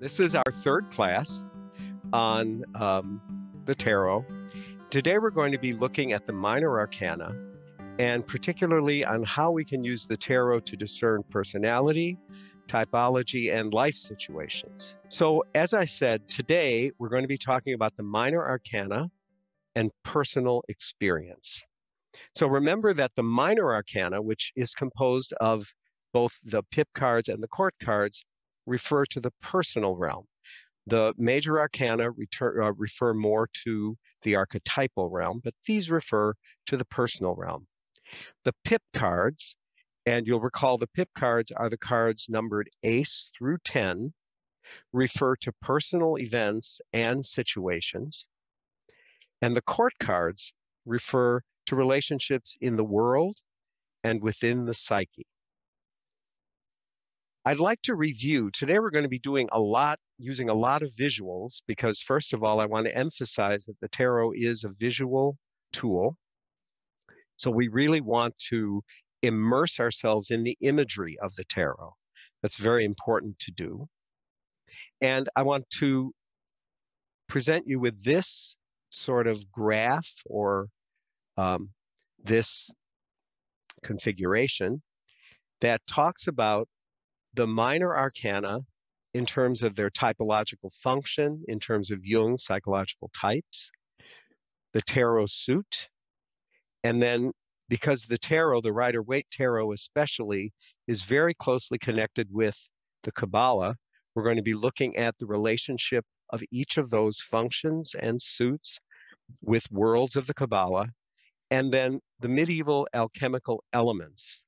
This is our third class on um, the tarot. Today we're going to be looking at the minor arcana and particularly on how we can use the tarot to discern personality, typology, and life situations. So, as I said, today we're going to be talking about the minor arcana and personal experience. So, remember that the minor arcana, which is composed of both the pip cards and the court cards, refer to the personal realm. The major arcana retur- uh, refer more to the archetypal realm, but these refer to the personal realm. The pip cards, and you'll recall the pip cards are the cards numbered ace through 10, refer to personal events and situations. And the court cards refer to relationships in the world and within the psyche. I'd like to review. Today, we're going to be doing a lot, using a lot of visuals, because first of all, I want to emphasize that the tarot is a visual tool. So we really want to immerse ourselves in the imagery of the tarot. That's very important to do. And I want to present you with this sort of graph or um, this configuration that talks about the minor arcana in terms of their typological function, in terms of Jung's psychological types, the tarot suit, and then because the tarot, the Rider Waite tarot especially, is very closely connected with the Kabbalah, we're going to be looking at the relationship of each of those functions and suits with worlds of the Kabbalah, and then the medieval alchemical elements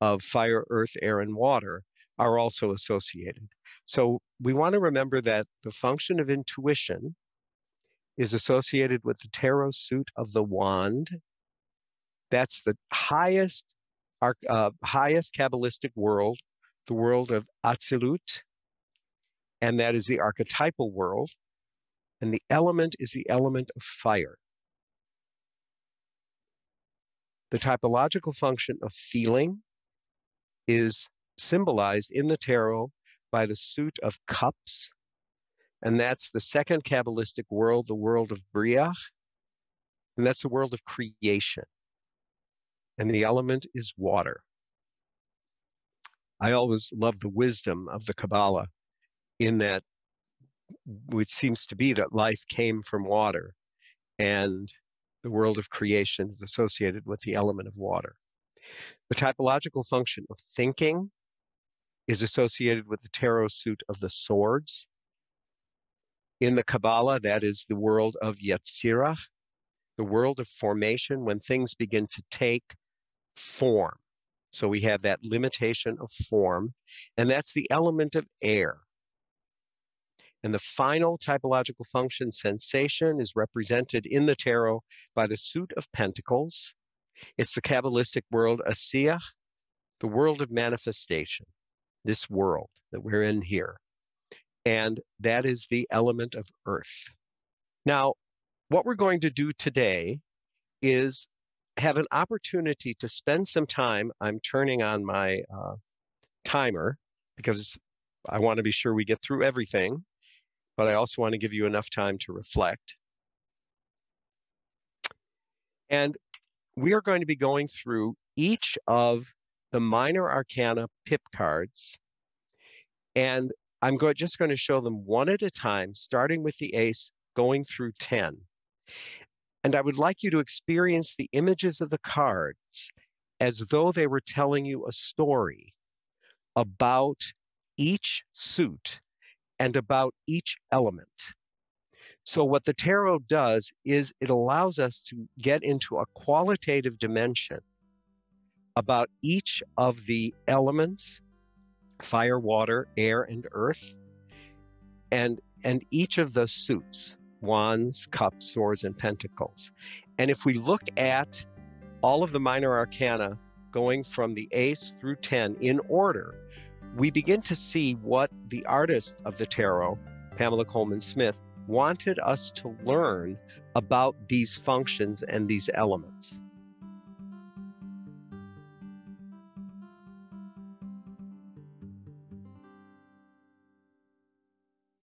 of fire, earth, air, and water are also associated. So we want to remember that the function of intuition is associated with the tarot suit of the wand. That's the highest, uh, highest Kabbalistic world, the world of Atzilut, and that is the archetypal world. And the element is the element of fire. The typological function of feeling is symbolized in the tarot by the suit of cups. And that's the second Kabbalistic world, the world of Briah. And that's the world of creation. And the element is water. I always love the wisdom of the Kabbalah in that which seems to be that life came from water and the world of creation is associated with the element of water. The typological function of thinking is associated with the tarot suit of the swords. In the Kabbalah, that is the world of Yetzirah, the world of formation when things begin to take form. So we have that limitation of form, and that's the element of air. And the final typological function, sensation, is represented in the tarot by the suit of pentacles. It's the Kabbalistic world, Assiah, the world of manifestation this world that we're in here. And that is the element of earth. Now, what we're going to do today is have an opportunity to spend some time. I'm turning on my uh, timer because I want to be sure we get through everything, but I also want to give you enough time to reflect. And we are going to be going through each of the minor arcana pip cards. And I'm go- just going to show them one at a time, starting with the ace, going through 10. And I would like you to experience the images of the cards as though they were telling you a story about each suit and about each element. So, what the tarot does is it allows us to get into a qualitative dimension about each of the elements fire, water, air, and earth, and, and each of the suits wands, cups, swords, and pentacles. And if we look at all of the minor arcana going from the ace through 10 in order, we begin to see what the artist of the tarot, Pamela Colman Smith, wanted us to learn about these functions and these elements.